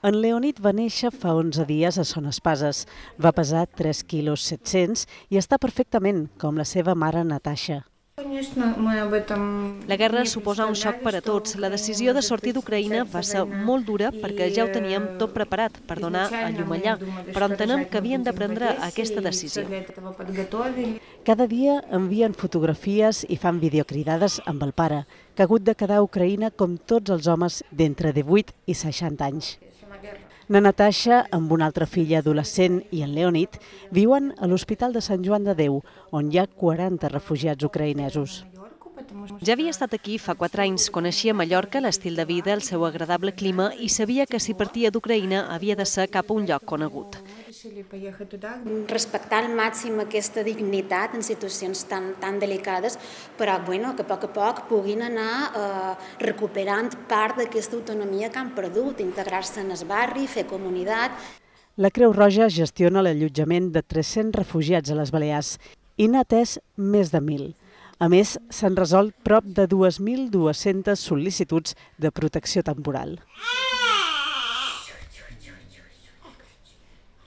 En Leonid va néixer fa 11 dies a Son Espases. Va pesar 3 quilos 700 i està perfectament, com la seva mare Natasha. La guerra suposa un xoc per a tots. La decisió de sortir d'Ucraïna va ser molt dura perquè ja ho teníem tot preparat per donar a llum allà, però entenem que havien de prendre aquesta decisió. Cada dia envien fotografies i fan videocridades amb el pare, que ha hagut de quedar a Ucraïna com tots els homes d'entre 18 i 60 anys. Na Natasha, amb una altra filla adolescent i en Leonid, viuen a l'Hospital de Sant Joan de Déu, on hi ha 40 refugiats ucraïnesos. Ja havia estat aquí fa quatre anys, coneixia Mallorca, l'estil de vida, el seu agradable clima i sabia que si partia d'Ucraïna havia de ser cap a un lloc conegut. Respectar al màxim aquesta dignitat en situacions tan, tan delicades, però bueno, que a poc a poc puguin anar eh, recuperant part d'aquesta autonomia que han perdut, integrar-se en el barri, fer comunitat. La Creu Roja gestiona l'allotjament de 300 refugiats a les Balears i n'ha atès més de 1.000. A més, s'han resolt prop de 2.200 sol·licituds de protecció temporal.